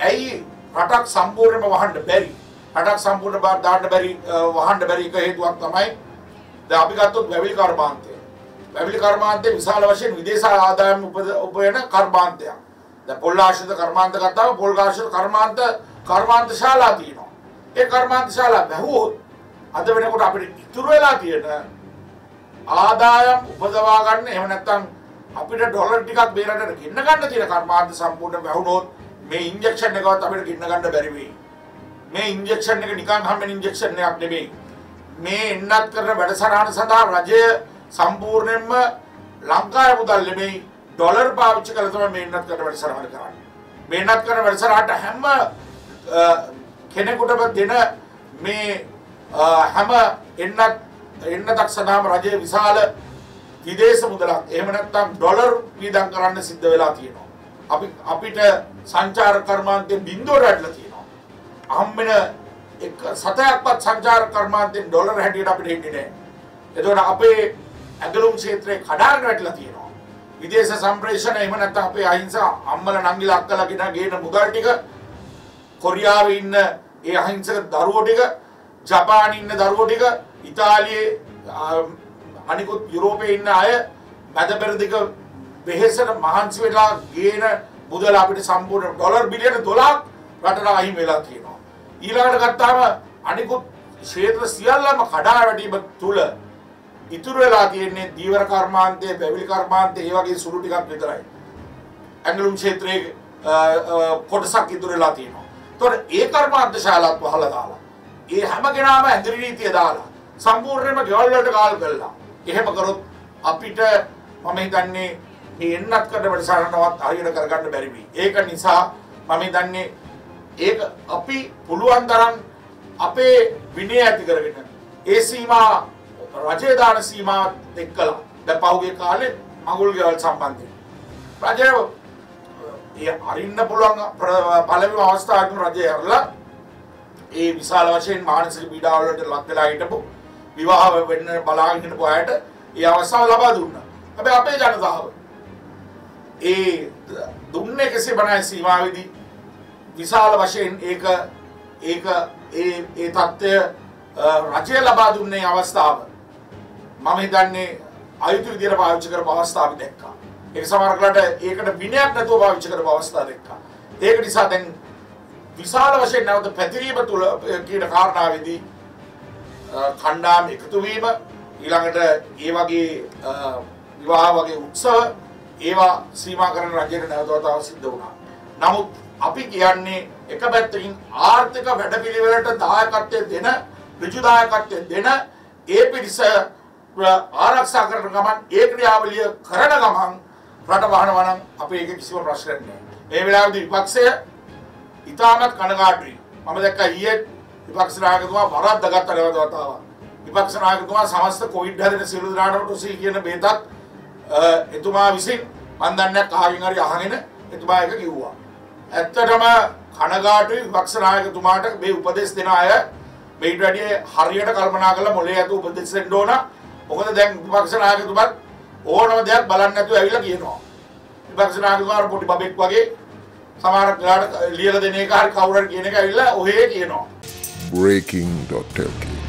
ඇයි රටක් සම්පූර්ණයෙන්ම වහන්න බැරි? රටක් සම්පූර්ණ බා- දාන්න බැරි අ, වහන්න බැරි එක හේතුවක් තමයි දැන් අපි ගත්තොත් වැවිලි කර්මාන්තය. වැවිලි කර්මාන්තය විශාල වශයෙන් විදේශ ආදායම් උපද- උපයන කර්මාන්තයක්. දැන් පොල් ආශ්‍රිත කර්මාන්ත ගත්තාම පොල් ආශ්‍රිත කර්මාන්ත කර්මාන්ත ශාලා තියෙනවා. ඒ කර්මාන්ත ශාලා බැහුවොත් අද වෙනකොට අපිට ඉතුරු වෙලා තියෙන ආදායම් උපදවා ගන්න එහෙම නැත්නම් අපිට ඩොලර් ටිකක් බේරන්න ගෙන්න ගන්න තියෙන කර්මාන්ත සම්පූර්ණ වැහුනොත් මේ ඉන්ජෙක්ෂන් එකවත් අපිට ගෙන්න ගන්න බැරි වෙයි. මේ ඉන්ජෙක්ෂන් එක නිකන් හැමෙන ඉන්ජෙක්ෂන් එකක් නෙමෙයි. මේ එන්නත් කරන වැඩසටහන සඳහා රජය සම්පූර්ණයෙන්ම ලංකාවේ මුදල් නෙමෙයි ඩොලර් පාවිච්චි කරලා තමයි මේ එන්නත් කරන වැඩසටහන කරන්නේ. මේ එන්නත් කරන වැඩසටහනට හැම අ, කෙනෙකුටම දෙන මේ අ, හැම එන්නත් එන්නතක් සඳහාම රජය විශාල විදේශ මුදලක් එහෙම නැත්නම් ඩොලර් වියදම් කරන්න සිද්ධ වෙලා තියෙනවා. අපි අපිට සංචාර කර්මාන්තයෙන් බිඳුවට වැටලා තියෙනවා. හම්බෙන එක සතයක්වත් සංචාර කර්මාන්තයෙන් ඩොලර් හැටියට අපිට එන්නේ නැහැ. එතකොට අපේ ඇගලුම් ක්ෂේත්‍රේ කඩාගෙන වැටලා තියෙනවා. විදේශ සම්ප්‍රේෂණ එහෙම නැත්නම් අපේ අහිංස අම්මලා නංගිලා අක්කලා ගෙන ගේන මුදල් ටික කොරියාවේ ඉන්න ඒ අහිංසක දරුවෝ ටික ජපානයේ ඉන්න දරුවෝ ටික ඉතාලියේ ආ, අනිකුත් යුරෝපයේ ඉන්න අය මැද පෙරදිග වෙහෙසට මහන්සි වෙලා ගේන මුදල අපිට සම්පූර්ණ ඩොලර් බිලියන 12ක් රටට අහිමි වෙලා තියෙනවා. ඊළඟට ගත්තාම අනිකුත් ක්ෂේත්‍ර සියල්ලම කඩා වැටීම තුල ඉතුරු වෙලා තියෙන්නේ දීවර කර්මාන්තයේ, පැවිලි කර්මාන්තයේ, ඒ වගේ සුළු ටිකක් විතරයි. ඇඟලුම් ක්ෂේත්‍රයේ අ, අ, කොටසක් ඉතුරු වෙලා තියෙනවා. ඒතකොට ඒ කර්මාන්ත ශාලාත් වහලා දාලා ඒ හැම කෙනාම ඇඳරි නීතිය දාලා සම්පූර්ණයෙන්ම ගෙවල් වලට කාල් කළා. එහෙම කරොත් අපිට මම හිතන්නේ මේ එන්නත් කරන වැඩසටහනවත් හරියට කරගන්න බැරි වෙයි. ඒක නිසා මම හිතන්නේ ඒක අපි පුළුවන් තරම් අපේ විනය ඇති කරගෙන ඒ සීමා රජය දාන සීමාවත් එක්කලා දැන් පහුගිය කාලේ මගුල් ගෙවල් සම්බන්ධයෙන් රජය ඒ අරින්න පුළුවන් ප්‍ර- පළවෙනි අවස්ථාවේදී රජය ඇරලා ඒ විශාල වශයෙන් මානසික පීඩාවලට ලක් වෙලා හිටපු විවාහ වෙන්න බලාගෙන හිටපු අයට ඒ අවස්ථාව ලබා දුන්නා. හැබැයි අපේ ජනතාව ඒ දුන්නේ කෙසේ බණයි සීමාවේදී විශාල වශයෙන් ඒක ඒක ඒ ඒ தත්ත්වය අ, රජය ලබා දුන්නේ අවස්ථාව මම හිතන්නේ අයුතු විදියට පාවිච්චි කරපු අවස්ථාව අපි දැක්කා. ඒක සමහරකට ඒකට විනයක් නැතුව පාවිච්චි කරපු අවස්ථාව දැක්කා. ඒක නිසා දැන් විශාල වශයෙන් නැවත පැතිරීම තුළ කියන කාරණාවේදී අ, කණ්ඩායම් එකතු වීම ඊළඟට ඒ වගේ අ, විවාහ වගේ උත්සව ඒවා සීමා කරන රජයට නැවත වතාවක් සිද්ධ වුණා. නමුත් අපි කියන්නේ එක පැත්තකින් ආර්ථික වැඩපිළිවෙලට දායකත්වය දෙන ඍජු දායකත්වය දෙන ඒ පිරිස ආරක්ෂා කරන ගමන් ඒ ක්‍රියාවලිය කරන ගමන් රට වහනවා නම් අපේ ඒක කිසිම ප්‍රශ්නයක් නෑ. මේ වෙලාවේදී විපක්ෂය ඉතාමත් කනගාටුයි. මම දැක්ක ඊයේ විපක්ෂ නායකතුමා වරද්දගත්ත නැවත වතාවක්. විපක්ෂ නායකතුමා සමස්ත කොවිඩ් හැදෙන සියලු දෙනාටම ටොසි කියන බේතත් අ, එතුමා විසින් මන් දන්නේ කාගෙන් හරි අහගෙන එතුමා එක කිව්වා. ඇත්තටම කනගාටුයි විපක්ෂ නායකතුමාට මේ උපදෙස් දෙන අය මේට වැඩිය හරියට කල්පනා කරලා මොලේ ඇතු උපදෙස් දෙන්න ඕන. මොකද දැන් විපක්ෂ නායකතුමාත් ඕනම දෙයක් බලන්නේ නැතුව ඇවිල්ලා කියනවා. විපක්ෂ නායකතුමාට පොඩි බබෙක් වගේ සමහරක් වෙලාවට ලියලා දෙන එක හරි කවුරු හරි කියන එක ඇවිල්ලා ඔහේ කියනවා. breaking.lk